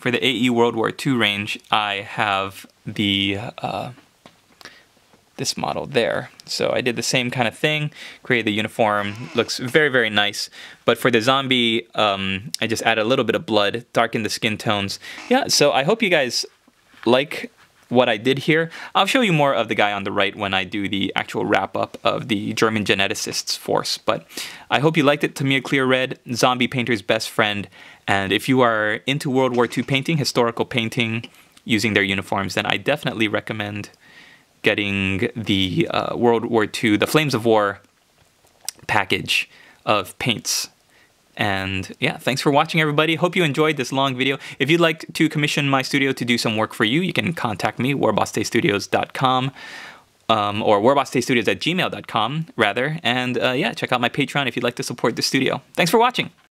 for the AE World War II range, I have the uh, this model there. So I did the same kind of thing, created the uniform, looks very, very nice. But for the zombie, um, I just added a little bit of blood, darkened the skin tones. Yeah, so I hope you guys like what I did here. I'll show you more of the guy on the right when I do the actual wrap up of the German geneticists force. But I hope you liked it. Tamiya Clear Red, zombie painter's best friend. And if you are into World War II painting, historical painting, using their uniforms, then I definitely recommend getting the uh, World War II, the Flames of War package of paints. And yeah, thanks for watching, everybody. Hope you enjoyed this long video. If you'd like to commission my studio to do some work for you, you can contact me, warbosstaestudios.com um, or warbosstaestudios at gmail.com, rather. And uh, yeah, check out my Patreon if you'd like to support the studio. Thanks for watching.